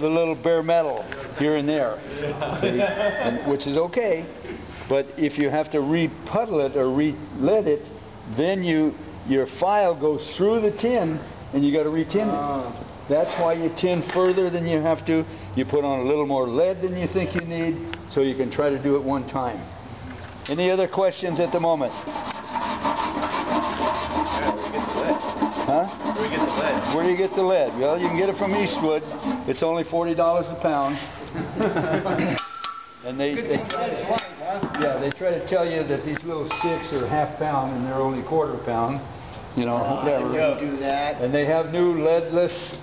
the little bare metal here and there, see, and, which is okay. But if you have to repuddle it or re-lead it, then you your file goes through the tin and you got to retin it. Ah. That's why you tin further than you have to. You put on a little more lead than you think you need, so you can try to do it one time. Any other questions at the moment? Huh? Where we get the lead? Where do you get the lead? Well, you can get it from Eastwood. It's only forty dollars a pound. and they, they yeah, they try to tell you that these little sticks are half pound and they're only quarter pound. You know, uh, whatever. do that. And they have new leadless